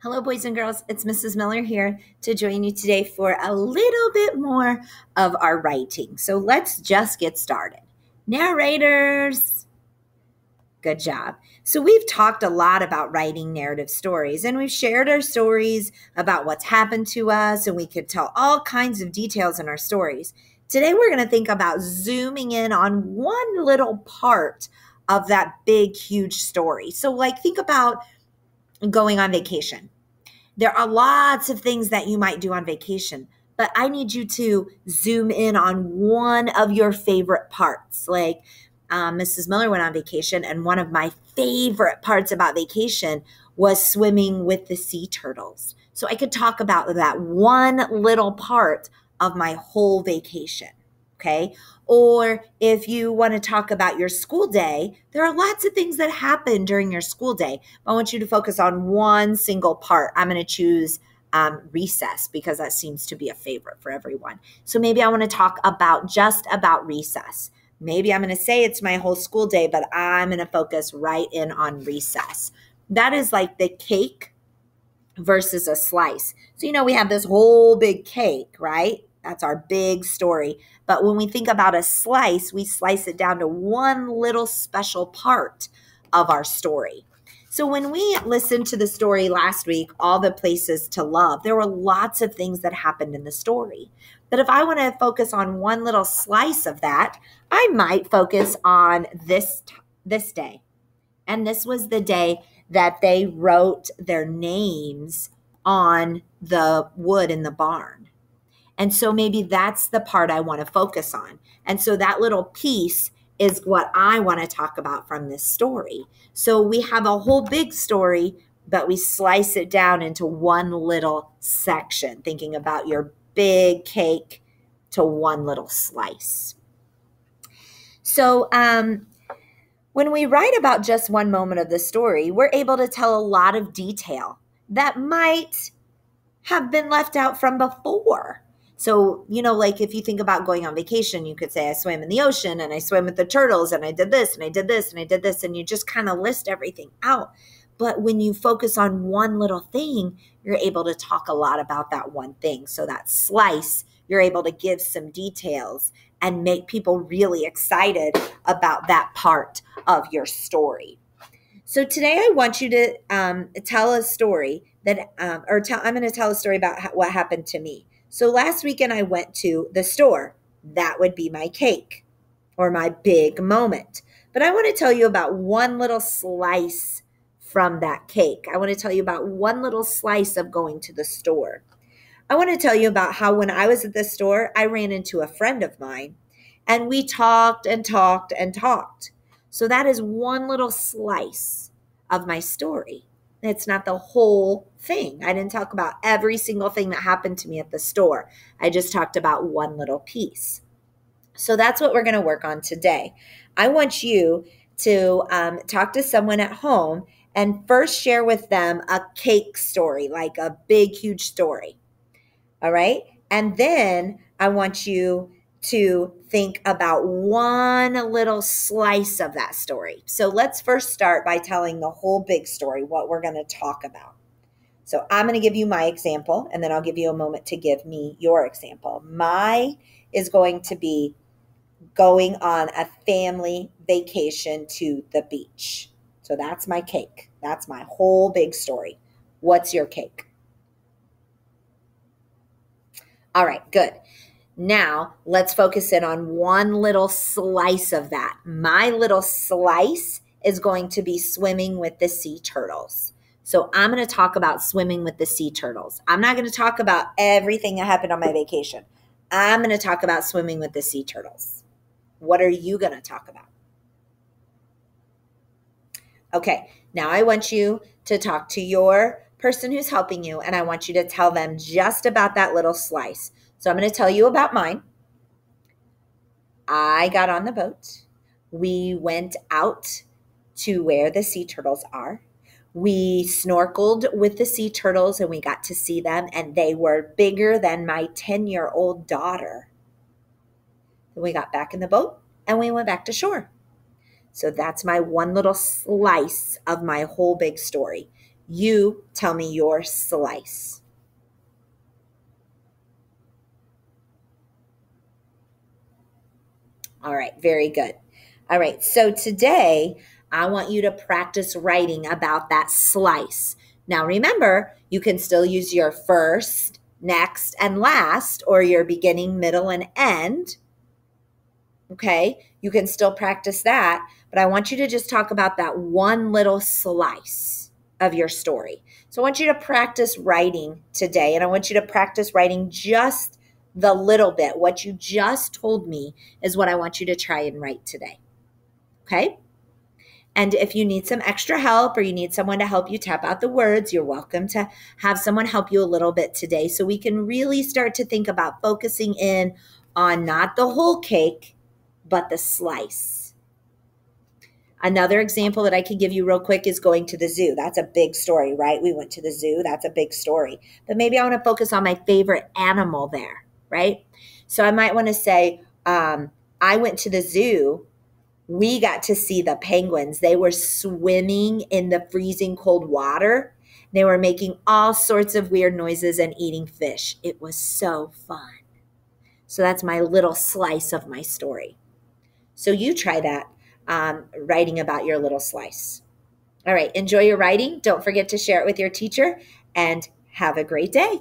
Hello, boys and girls. It's Mrs. Miller here to join you today for a little bit more of our writing. So let's just get started. Narrators. Good job. So, we've talked a lot about writing narrative stories, and we've shared our stories about what's happened to us, and we could tell all kinds of details in our stories. Today, we're going to think about zooming in on one little part of that big, huge story. So, like, think about going on vacation. There are lots of things that you might do on vacation, but I need you to zoom in on one of your favorite parts. Like um, Mrs. Miller went on vacation, and one of my favorite parts about vacation was swimming with the sea turtles. So I could talk about that one little part of my whole vacation. Okay. Or if you want to talk about your school day, there are lots of things that happen during your school day. I want you to focus on one single part. I'm going to choose um, recess because that seems to be a favorite for everyone. So maybe I want to talk about just about recess. Maybe I'm going to say it's my whole school day, but I'm going to focus right in on recess. That is like the cake versus a slice. So, you know, we have this whole big cake, right? That's our big story. But when we think about a slice, we slice it down to one little special part of our story. So when we listened to the story last week, All the Places to Love, there were lots of things that happened in the story. But if I want to focus on one little slice of that, I might focus on this this day. And this was the day that they wrote their names on the wood in the barn. And so maybe that's the part I want to focus on. And so that little piece is what I want to talk about from this story. So we have a whole big story, but we slice it down into one little section, thinking about your big cake to one little slice. So, um, when we write about just one moment of the story, we're able to tell a lot of detail that might have been left out from before. So, you know, like if you think about going on vacation, you could say, I swam in the ocean and I swam with the turtles and I did this and I did this and I did this. And you just kind of list everything out. But when you focus on one little thing, you're able to talk a lot about that one thing. So that slice, you're able to give some details and make people really excited about that part of your story. So today I want you to um, tell a story that, um, or tell, I'm going to tell a story about what happened to me. So last weekend I went to the store. That would be my cake or my big moment. But I want to tell you about one little slice from that cake. I want to tell you about one little slice of going to the store. I want to tell you about how when I was at the store, I ran into a friend of mine and we talked and talked and talked. So that is one little slice of my story. It's not the whole thing. I didn't talk about every single thing that happened to me at the store. I just talked about one little piece. So that's what we're going to work on today. I want you to um, talk to someone at home and first share with them a cake story, like a big, huge story. All right. And then I want you to think about one little slice of that story. So let's first start by telling the whole big story, what we're going to talk about. So I'm going to give you my example, and then I'll give you a moment to give me your example. My is going to be going on a family vacation to the beach. So that's my cake. That's my whole big story. What's your cake? All right, good. Now, let's focus in on one little slice of that. My little slice is going to be swimming with the sea turtles. So, I'm going to talk about swimming with the sea turtles. I'm not going to talk about everything that happened on my vacation. I'm going to talk about swimming with the sea turtles. What are you going to talk about? Okay, now I want you to talk to your person who's helping you, and I want you to tell them just about that little slice. So I'm going to tell you about mine. I got on the boat. We went out to where the sea turtles are. We snorkeled with the sea turtles and we got to see them, and they were bigger than my 10 year old daughter. Then we got back in the boat and we went back to shore. So that's my one little slice of my whole big story. You tell me your slice. All right, very good. All right, so today I want you to practice writing about that slice. Now remember, you can still use your first, next, and last, or your beginning, middle, and end. Okay, you can still practice that, but I want you to just talk about that one little slice of your story. So I want you to practice writing today, and I want you to practice writing just the little bit. What you just told me is what I want you to try and write today. Okay? And if you need some extra help or you need someone to help you tap out the words, you're welcome to have someone help you a little bit today so we can really start to think about focusing in on not the whole cake, but the slice. Another example that I can give you real quick is going to the zoo. That's a big story, right? We went to the zoo. That's a big story. But maybe I want to focus on my favorite animal there, right? So I might want to say, um, I went to the zoo we got to see the penguins. They were swimming in the freezing cold water. They were making all sorts of weird noises and eating fish. It was so fun. So that's my little slice of my story. So you try that um, writing about your little slice. All right, enjoy your writing. Don't forget to share it with your teacher and have a great day.